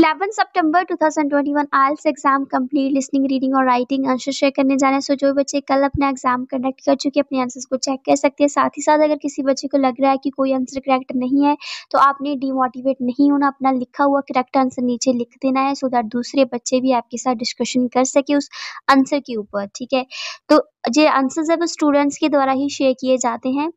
11 सितंबर 2021 IELTS exam complete, listening, reading और writing. Answer share करने जाने सो जो बच्चे कल अपना एग्ज़ाम कंडक्ट कर चुके अपने आंसर्स को चेक कर सकते हैं। साथ ही साथ अगर किसी बच्चे को लग रहा है कि कोई आंसर करेक्ट नहीं है तो आपने डिमोटिवेट नहीं होना, अपना लिखा हुआ करेक्ट आंसर नीचे लिख देना है सो दैट दूसरे बच्चे भी आपके साथ डिस्कशन कर सके उस आंसर के ऊपर, ठीक है? तो जो आंसर्स है वो स्टूडेंट्स के द्वारा ही शेयर किए जाते हैं।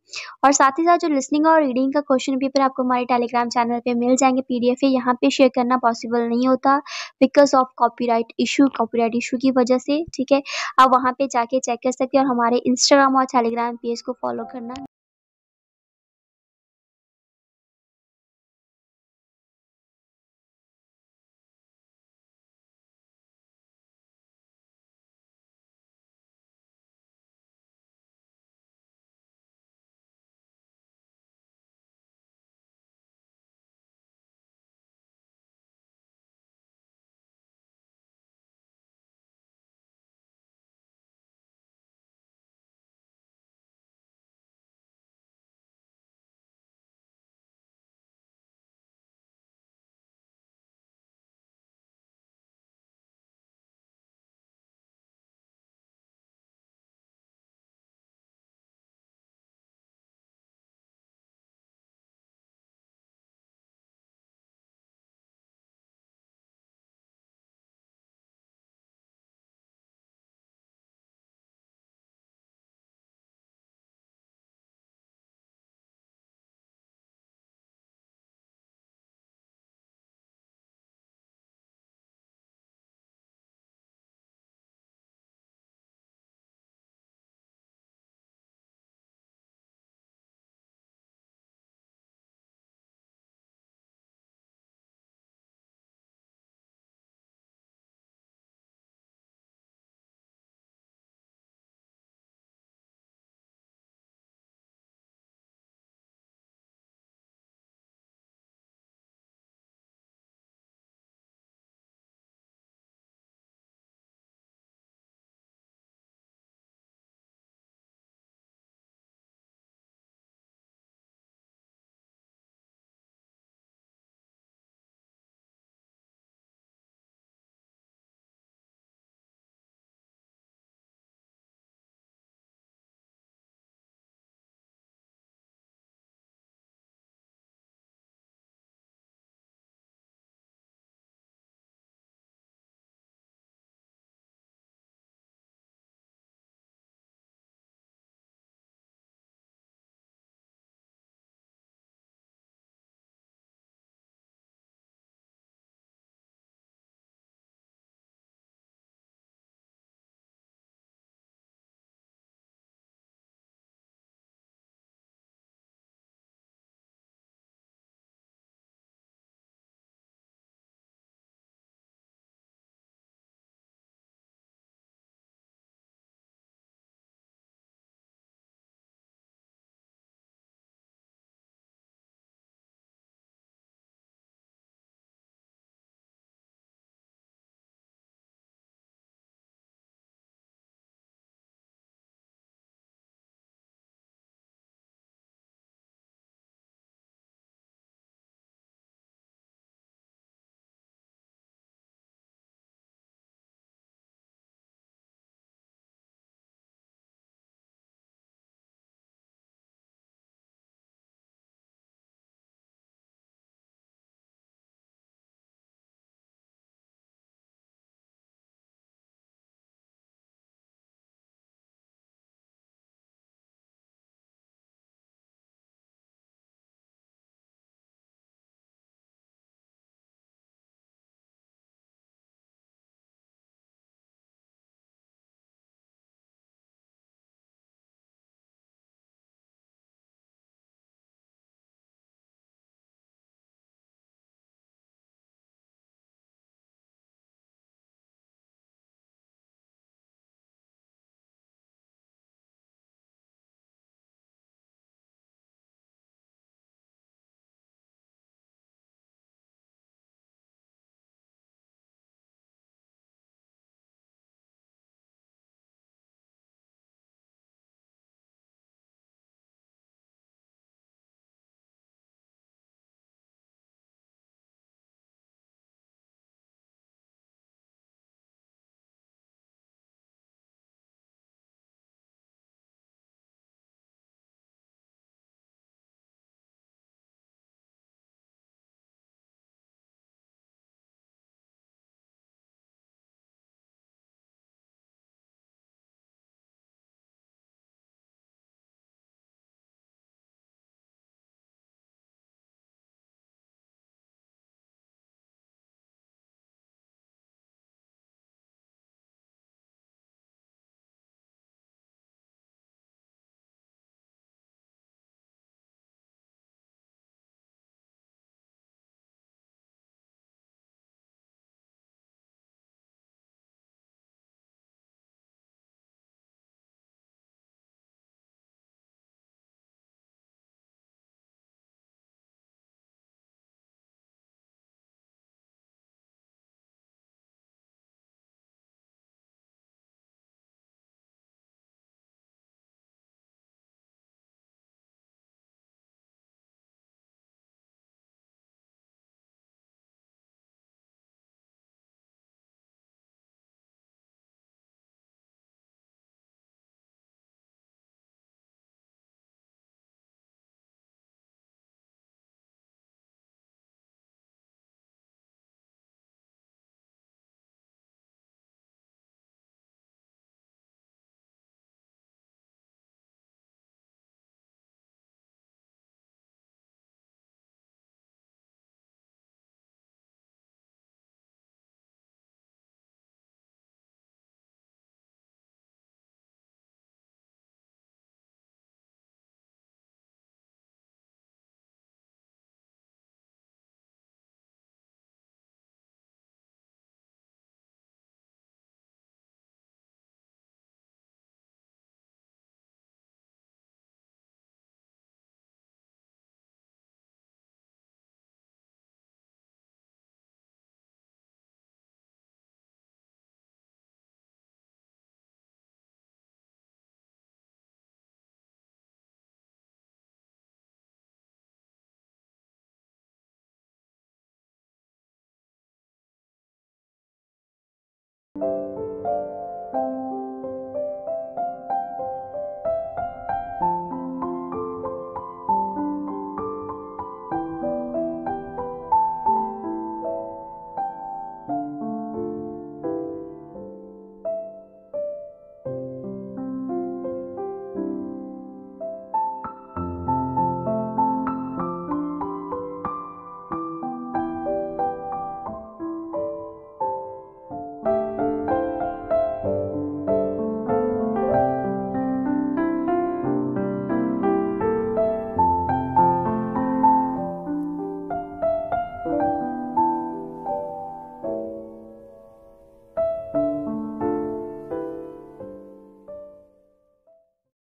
और साथ ही साथ जो लिसनिंग और रीडिंग का क्वेश्चन पेपर आपको हमारे टेलीग्राम चैनल पे मिल जाएँगे पीडीएफ यहाँ पे शेयर करना पॉसिबल नहीं होता because of copyright issue copyright issue की वजह से, ठीक है? आप वहाँ पे जाके चेक कर सकते हैं और हमारे इंस्टाग्राम और टेलीग्राम पेज को फॉलो करना।